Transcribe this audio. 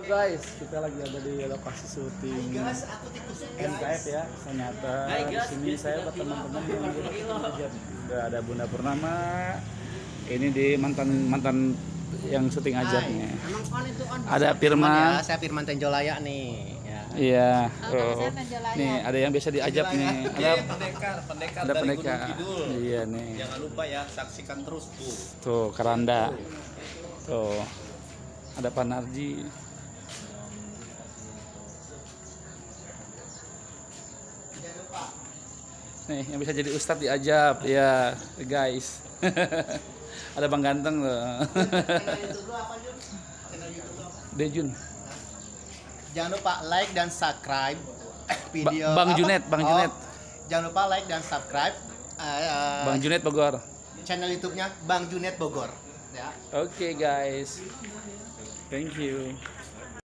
Halo guys, kita lagi ada di lokasi syuting NKF ya. Ternyata di sini saya berteman-teman yang Udah ada Bunda Purnama. Ini di mantan mantan yang syuting ajaknya. Ada Ya, Firman. saya Firman Tenjolaya nih. Ya. Iya. Oh. Nih, ada yang biasa diajak nih. Ada pendekar, pendekar ada dari pendekar. Gunung Kidul. Iya nih. Jangan lupa ya, saksikan terus tuh. Tuh, keranda. Tuh. Ada Panarji. Nih, yang bisa jadi ustadz diajab ya, guys. ada Bang Ganteng loh. Dejun. Jangan lupa like dan subscribe video Bang apa? Junet, Bang Oh, Junet. Jangan lupa like dan subscribe eh, Bang Junet Bogor. channel YouTube-nya Bang Junet Bogor. Ya. Oke, guys. Thank you.